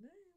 man.